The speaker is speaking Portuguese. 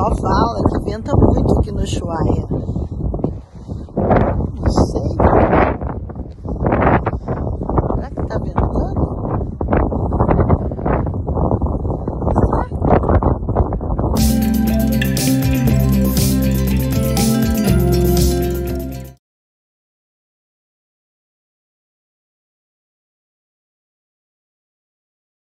pessoal fala que venta muito aqui no Chuaia.